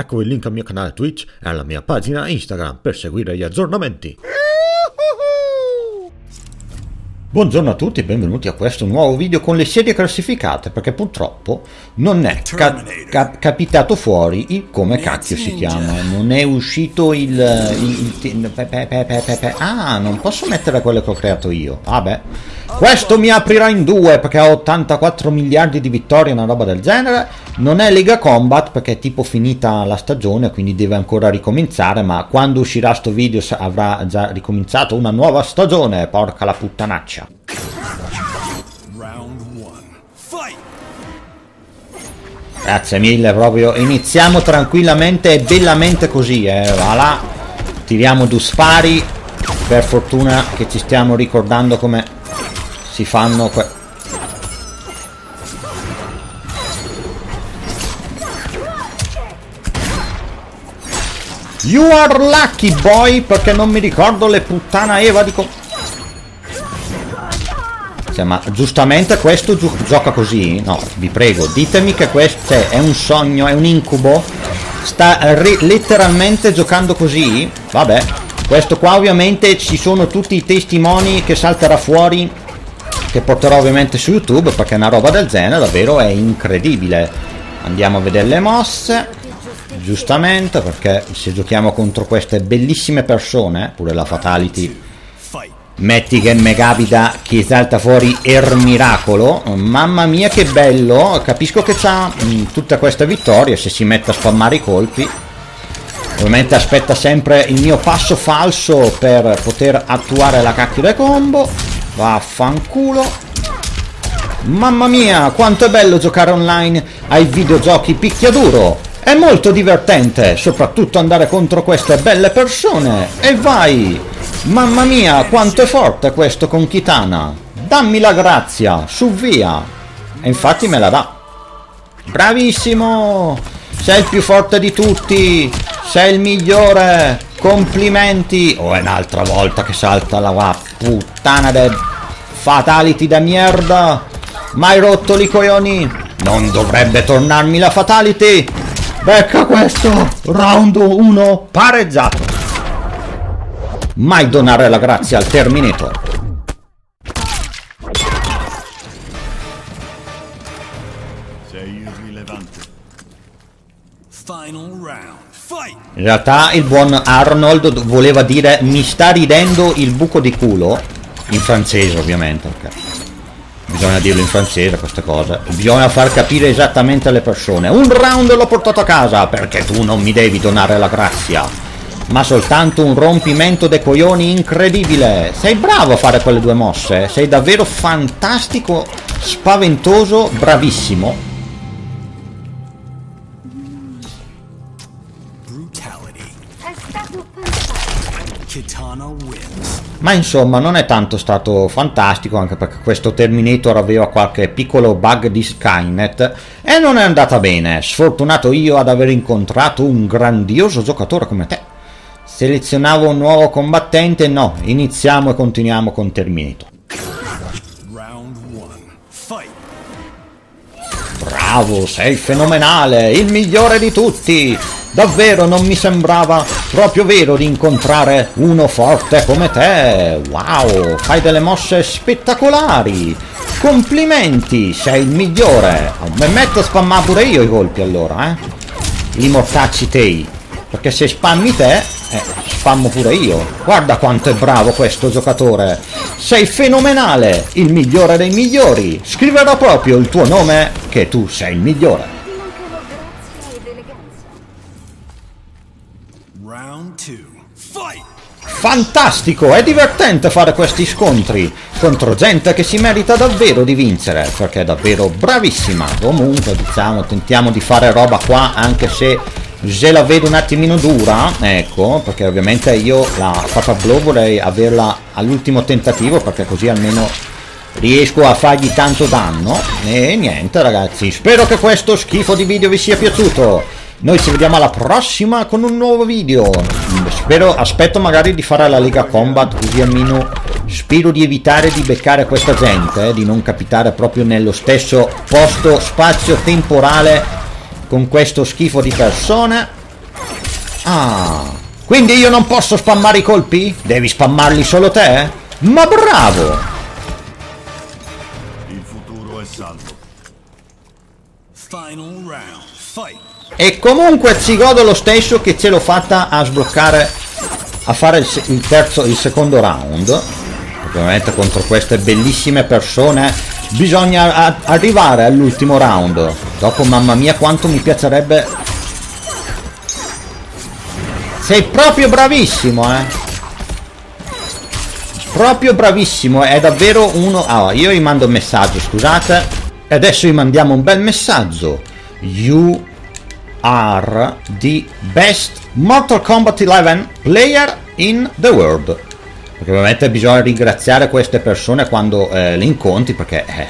Ecco il link al mio canale Twitch e alla mia pagina Instagram per seguire gli aggiornamenti. Buongiorno a tutti e benvenuti a questo nuovo video con le serie classificate perché purtroppo non è ca ca capitato fuori il come cacchio si chiama. Non è uscito il, il, il pe pe pe ah non posso mettere quello che ho creato io. Vabbè questo mi aprirà in due perché ho 84 miliardi di vittorie una roba del genere. Non è Lega Combat perché è tipo finita la stagione quindi deve ancora ricominciare ma quando uscirà sto video avrà già ricominciato una nuova stagione porca la puttanaccia Grazie mille, proprio. Iniziamo tranquillamente e bellamente così, eh, voilà. Tiriamo due spari, per fortuna che ci stiamo ricordando come si fanno que You are lucky boy perché non mi ricordo le puttana Eva di cioè, ma giustamente questo gi gioca così? No, vi prego, ditemi che questo cioè, è un sogno, è un incubo? Sta letteralmente giocando così? Vabbè, questo qua ovviamente ci sono tutti i testimoni che salterà fuori che porterò ovviamente su YouTube perché una roba del genere davvero è incredibile. Andiamo a vedere le mosse. Giustamente perché se giochiamo contro queste bellissime persone, pure la Fatality Metti che me capita che salta fuori il miracolo. Mamma mia che bello. Capisco che c'ha mm, tutta questa vittoria se si mette a spammare i colpi. Ovviamente aspetta sempre il mio passo falso per poter attuare la cacchio combo. Vaffanculo. Mamma mia, quanto è bello giocare online ai videogiochi picchiaduro. È molto divertente, soprattutto andare contro queste belle persone. E vai! Mamma mia, quanto è forte questo con Kitana! Dammi la grazia, su via! E infatti me la dà. Bravissimo! Sei il più forte di tutti! Sei il migliore! Complimenti! Oh, è un'altra volta che salta la puttana del fatality da merda! Mai rotto li coglioni! Non dovrebbe tornarmi la fatality! Becca questo! Round 1 pareggiato! Mai donare la grazia al Terminator. Sei irrilevante. In realtà il buon Arnold voleva dire mi sta ridendo il buco di culo, in francese ovviamente, perché bisogna dirlo in francese queste cose, bisogna far capire esattamente alle persone. Un round l'ho portato a casa perché tu non mi devi donare la grazia ma soltanto un rompimento dei coglioni incredibile. Sei bravo a fare quelle due mosse, sei davvero fantastico, spaventoso, bravissimo. Ma insomma non è tanto stato fantastico anche perché questo Terminator aveva qualche piccolo bug di Skynet e non è andata bene. Sfortunato io ad aver incontrato un grandioso giocatore come te. Selezionavo un nuovo combattente? No, iniziamo e continuiamo con Terminator. Bravo, sei fenomenale, il migliore di tutti! Davvero non mi sembrava proprio vero di incontrare uno forte come te! Wow, fai delle mosse spettacolari! Complimenti, sei il migliore! Mi metto a spammare pure io i colpi allora, eh? I mortacci tei. Perché se spammi te, eh, spammo pure io. Guarda quanto è bravo questo giocatore. Sei fenomenale, il migliore dei migliori. Scriverò proprio il tuo nome, che tu sei il migliore. Fantastico, è divertente fare questi scontri contro gente che si merita davvero di vincere, perché è davvero bravissima. Comunque, diciamo, tentiamo di fare roba qua, anche se se la vedo un attimino dura ecco perché ovviamente io la Papa Blow vorrei averla all'ultimo tentativo perché così almeno riesco a fargli tanto danno. E niente ragazzi spero che questo schifo di video vi sia piaciuto. Noi ci vediamo alla prossima con un nuovo video. Spero aspetto magari di fare la Lega Combat così almeno spero di evitare di beccare questa gente eh, di non capitare proprio nello stesso posto spazio temporale con questo schifo di persone Ah, quindi io non posso spammare i colpi? Devi spammarli solo te? Ma bravo! Il futuro è salvo. Final round. Fight. E comunque ci godo lo stesso che ce l'ho fatta a sbloccare, a fare il, terzo, il secondo round. Ovviamente contro queste bellissime persone bisogna arrivare all'ultimo round. Dopo, mamma mia, quanto mi piacerebbe... Sei proprio bravissimo, eh! Proprio bravissimo, è davvero uno... Ah, io gli mando un messaggio, scusate. E adesso gli mandiamo un bel messaggio. You are the best Mortal Kombat 11 player in the world. Perché ovviamente bisogna ringraziare queste persone quando eh, le incontri, perché eh,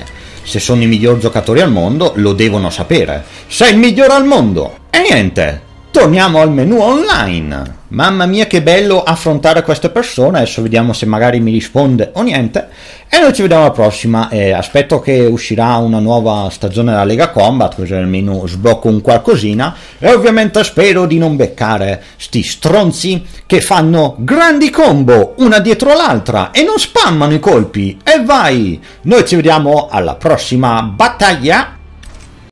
se sono i migliori giocatori al mondo lo devono sapere. Sei il migliore al mondo! E niente, torniamo al menu online. Mamma mia che bello affrontare queste persone, adesso vediamo se magari mi risponde o niente. E noi ci vediamo alla prossima, eh, aspetto che uscirà una nuova stagione della Lega Combat, così almeno sblocco un qualcosina. E ovviamente spero di non beccare sti stronzi che fanno grandi combo una dietro l'altra e non spammano i colpi. E vai! Noi ci vediamo alla prossima battaglia.